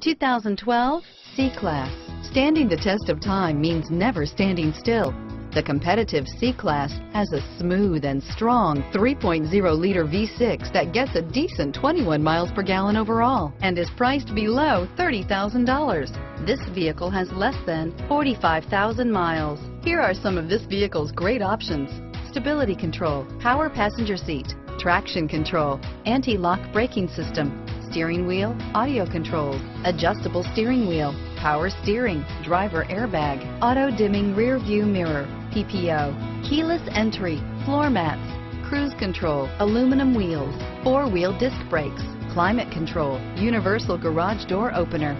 2012 C-Class. Standing the test of time means never standing still. The competitive C-Class has a smooth and strong 3.0-liter V6 that gets a decent 21 miles per gallon overall and is priced below $30,000. This vehicle has less than 45,000 miles. Here are some of this vehicle's great options. Stability control, power passenger seat, traction control, anti-lock braking system, steering wheel, audio controls, adjustable steering wheel, power steering, driver airbag, auto dimming rear view mirror, PPO, keyless entry, floor mats, cruise control, aluminum wheels, four wheel disc brakes, climate control, universal garage door opener,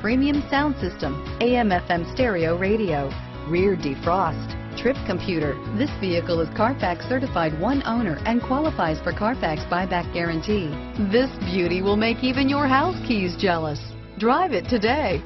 premium sound system, AM FM stereo radio, rear defrost, trip computer. This vehicle is Carfax certified one owner and qualifies for Carfax buyback guarantee. This beauty will make even your house keys jealous. Drive it today.